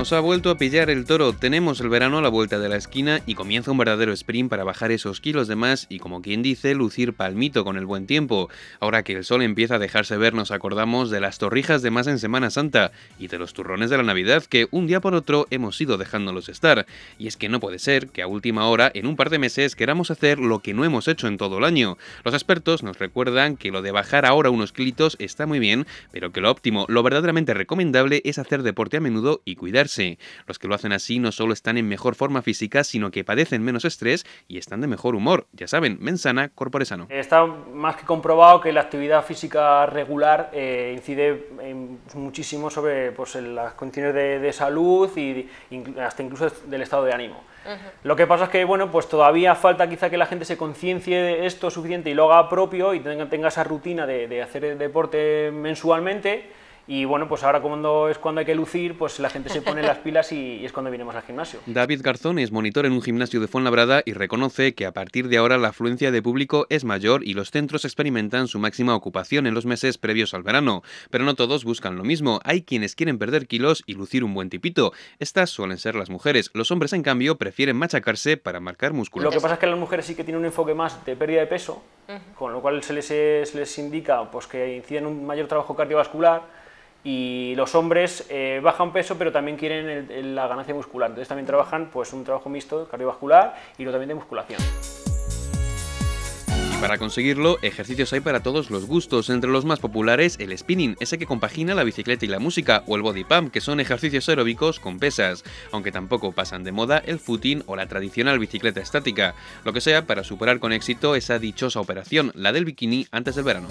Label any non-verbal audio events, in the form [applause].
Nos ha vuelto a pillar el toro, tenemos el verano a la vuelta de la esquina y comienza un verdadero sprint para bajar esos kilos de más y como quien dice, lucir palmito con el buen tiempo. Ahora que el sol empieza a dejarse ver nos acordamos de las torrijas de más en Semana Santa y de los turrones de la Navidad que un día por otro hemos ido dejándolos estar. Y es que no puede ser que a última hora, en un par de meses, queramos hacer lo que no hemos hecho en todo el año. Los expertos nos recuerdan que lo de bajar ahora unos kilitos está muy bien, pero que lo óptimo, lo verdaderamente recomendable es hacer deporte a menudo y los que lo hacen así no solo están en mejor forma física, sino que padecen menos estrés y están de mejor humor. Ya saben, mensana, corpore sano. Está más que comprobado que la actividad física regular eh, incide muchísimo sobre pues, las condiciones de, salud y hasta incluso del estado de ánimo. Lo que pasa es que bueno, pues todavía falta quizá que la gente se conciencie de esto suficiente y lo haga propio y tenga, tenga esa rutina de, de hacer deporte mensualmente y bueno, pues ahora cuando es cuando hay que lucir, pues la gente se pone las [laughs] pilas y, es cuando vinimos al gimnasio. David Garzón es monitor en un gimnasio de Fuenlabrada y reconoce que a partir de ahora la afluencia de público es mayor y los centros experimentan su máxima ocupación en los meses previos al verano. Pero no todos buscan lo mismo. Hay quienes quieren perder kilos y lucir un buen tipito. Estas suelen ser las mujeres. Los hombres, en cambio, prefieren machacarse para marcar músculos. Lo que pasa es que las mujeres sí que tienen un enfoque más de pérdida de peso, con lo cual se les, se les indica pues, que inciden un mayor trabajo cardiovascular y los hombres eh, bajan peso pero también quieren la ganancia muscular, entonces también trabajan pues un trabajo mixto cardiovascular y lo también de musculación. Para conseguirlo, ejercicios hay para todos los gustos, entre los más populares el spinning, ese que compagina la bicicleta y la música, o el body pump, que son ejercicios aeróbicos con pesas, aunque tampoco pasan de moda el footing o la tradicional bicicleta estática, lo que sea para superar con éxito esa dichosa operación, la del bikini antes del verano.